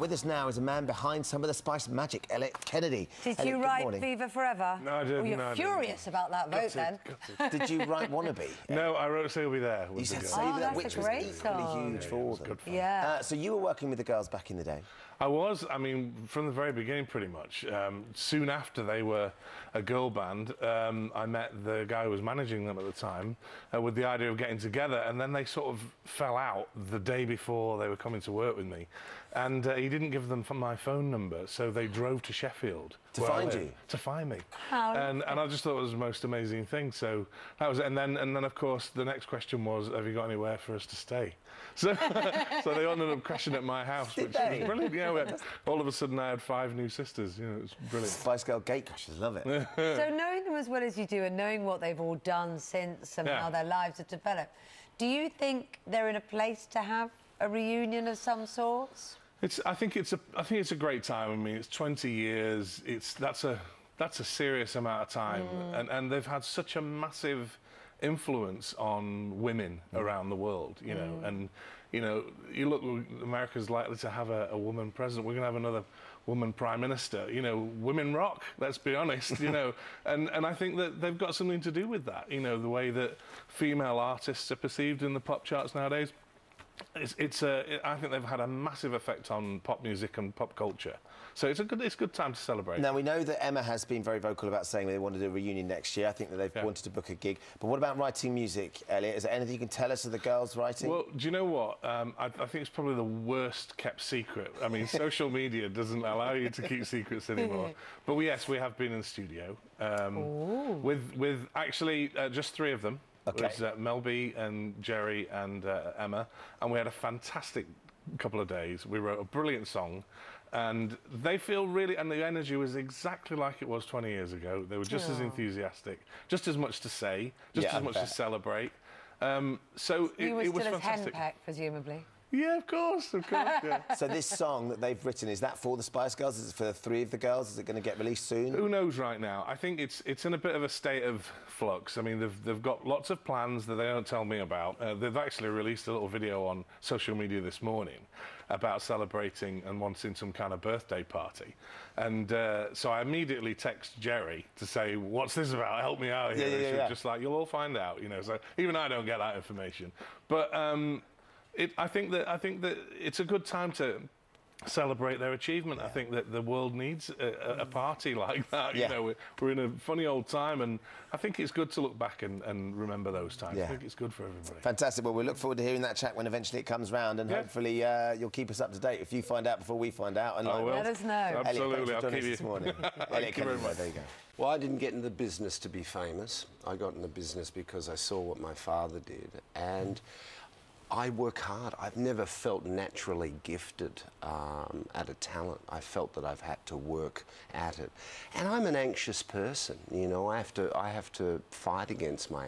With us now is a man behind some of the spice magic, Eliot Kennedy. Did Eliot, you write morning. Viva Forever? No, I didn't. Well, you're no, I didn't. furious about that vote then. Did you write Wannabe? No, I wrote "Say We'll Be There." You said the Say girl. Oh, That, that's which was great equally song. huge Yeah, for yeah, all of good them. Yeah. Uh, so you were working with the girls back in the day? I was. I mean, from the very beginning, pretty much. Um, soon after they were a girl band, um, I met the guy who was managing them at the time uh, with the idea of getting together, and then they sort of fell out the day before they were coming to work with me, and uh, he didn't give them my phone number, so they drove to Sheffield To find uh, you? to find me, oh, How and and I just thought it was the most amazing thing. So that was it. And then and then of course the next question was, have you got anywhere for us to stay? So so they ended up crashing at my house, Did which they? was brilliant. Yeah, we had, all of a sudden I had five new sisters. You know, it was brilliant. Spice Girl Gatecrashers, love it. So knowing them as well as you do and knowing what they've all done since and Yeah. how their lives have developed, do you think they're in a place to have a reunion of some sorts? It's. I think it's a. I think it's a great time. I mean, it's 20 years. It's that's a that's a serious amount of time, mm. and and they've had such a massive influence on women mm. around the world. You know, mm. and you know, you look. America's likely to have a, a woman president. We're going to have another woman prime minister. You know, women rock. Let's be honest. You know, and and I think that they've got something to do with that. You know, the way that female artists are perceived in the pop charts nowadays. It's, it's a, I think they've had a massive effect on pop music and pop culture. So it's a good, it's a good time to celebrate. Now, we know that Emma has been very vocal about saying they want to do a reunion next year. I think that they've Yeah. wanted to book a gig. But what about writing music, Eliot? Is there anything you can tell us of the girls writing? Well, do you know what? Um, I, I think it's probably the worst kept secret. I mean, social media doesn't allow you to keep secrets anymore. But yes, we have been in the studio um, with with actually uh, just three of them. Okay. It was, uh, Mel B and Geri and uh, Emma, and we had a fantastic couple of days. We wrote a brilliant song, and they feel really, and the energy was exactly like it was 20 years ago. They were just as enthusiastic, just as much to say, just Yeah, I as much bet. to celebrate. Um, so it, you were it was still as fantastic. presumably. Yeah, of course, of course. Yeah. so this song that they've written, is that for the Spice Girls? Is it for the three of the girls? Is it going to get released soon? Who knows right now? I think it's it's in a bit of a state of flux. I mean, they've they've got lots of plans that they don't tell me about. Uh, they've actually released a little video on social media this morning about celebrating and wanting some kind of birthday party. And uh, so I immediately text Geri to say, "What's this about? Help me out here." Yeah, yeah, And yeah. just like, "You'll all find out," you know. So even I don't get that information, but. Um, it, I think that I think that it's a good time to celebrate their achievement. I think that the world needs a, a- a party like that. Yeah. You know, we're, we're in a funny old time, and I think it's good to look back and, and remember those times. Yeah. I think it's good for everybody. Fantastic. Well, we look forward to hearing that chat when eventually it comes round, and Yeah. hopefully uh, you'll keep us up to date if you find out before we find out. And I will. Let us know. Absolutely, for I'll keep us this morning. Thank Eliot you very much. There you go. Well, I didn't get in the business to be famous. I got in the business because I saw what my father did. And I work hard. I've never felt naturally gifted um, at a talent. I felt that I've had to work at it. And I'm an anxious person, you know. I have to, I have to fight against my